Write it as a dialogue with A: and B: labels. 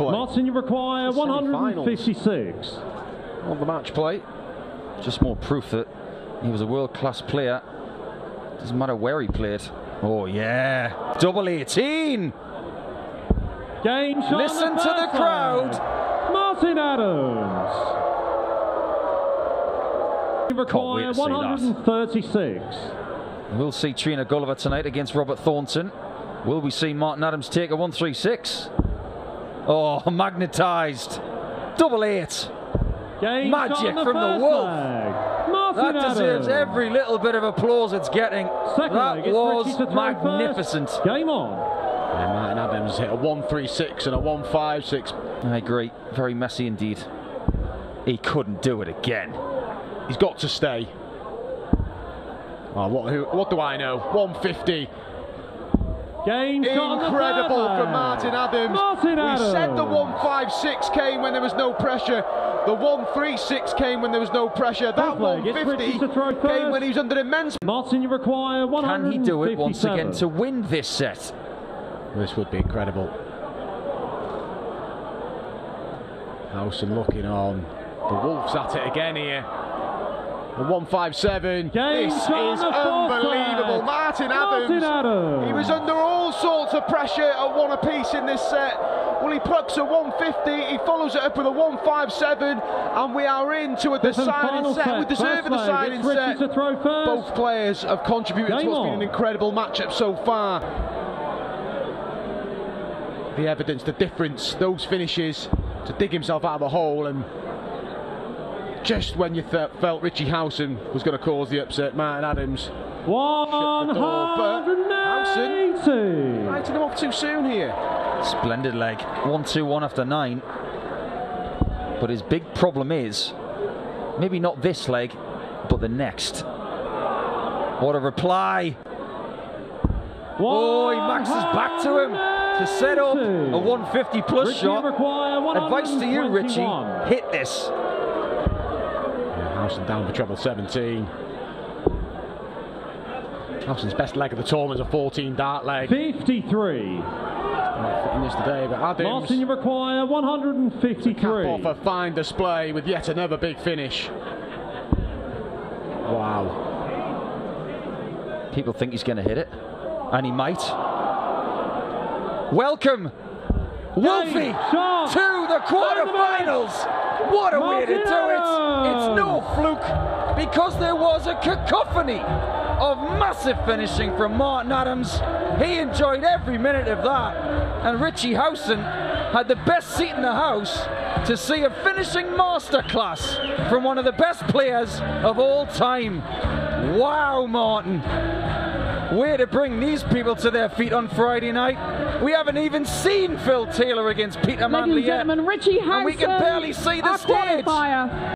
A: Martin, you require
B: It's
A: 156.
B: on the match play.
C: Just more proof that he was a world class player. Doesn't matter where he played. Oh, yeah. Double 18.
A: Game shot. on
C: Listen to the crowd.
A: Martin Adams. You require
C: wait to see that.
A: 136.
C: We'll see Trina Gulliver tonight against Robert Thornton. Will we see Martin Adams take a 136? Oh, magnetised. Double eight.
A: Game
C: Magic
A: the
C: from the Wolf.
A: leg. Martin
C: That deserves
A: Adams.
C: every little bit of applause it's getting.
A: Second
C: that
A: leg,
C: was
A: Richie to throw
C: magnificent.
A: First. Game on.
B: And Martin Adams hit a 136 and a 156.
C: I agree. Very messy indeed. He couldn't do it again.
B: He's got to stay. Oh, what, who, what do I know? 150.
A: Game shot
B: Incredible
A: third
B: from. Martin Adams.
A: Martin
B: we
A: Adams.
B: said the 156 came when there was no pressure. The 136 came when there was no pressure. That
A: Fourth leg, it's
B: 150
A: Richie to
B: came when he was under immense.
A: Martin, you require 157.
C: Can he do it once again to win this set?
B: This would be incredible. Howson looking on. The Wolves at it again here. The 157.
A: Game
B: this is unbelievable.
A: leg.
B: Martin Adams.
A: Martin Adams.
B: He was under all sorts of pressure at one apiece in this set. Well, he plucks a 150, he follows it up with a 157, and we are into a deciding
A: final
B: set. We
A: set.
B: deserve a deciding set.
A: to throw first.
B: Both players have contributed
A: Game
B: to what's been an incredible matchup so far. The evidence, the difference, those finishes to dig himself out of the hole, and just when you th- felt Richie Howson was going to cause the upset, Martin Adams the door, but
A: 180.
B: him off too soon here.
C: Splendid leg. 1 2 1 after 9. But his big problem is maybe not this leg, but the next. What a reply. Oh, he maxes back to him to set up a 150 plus
A: Richie
C: shot.
A: require
C: Advice to you, Richie. Hit this.
B: Howson down for treble 17. Howson's best leg of the tournament is a 14 dart leg.
A: 53.
B: Not fitting this today, but Adams.
A: Martin, you require
B: Cap
A: 153.
B: off a fine display with yet another big finish. Wow.
C: People think he's going to hit it, and he might. Welcome, Wolfie, to the quarterfinals. What a way to do it! It's no fluke because there was a cacophony of massive finishing from Martin Adams. He enjoyed every minute of that, and Richie Howson had the best seat in the house to see a finishing masterclass from one of the best players of all time. Wow, Martin. Way to bring these people to their feet on Friday night. We haven't even seen Phil Taylor against Peter
D: Ladies
C: Manley
D: and
C: yet.
D: Richie
C: And we can barely see the stage.
D: qualifier.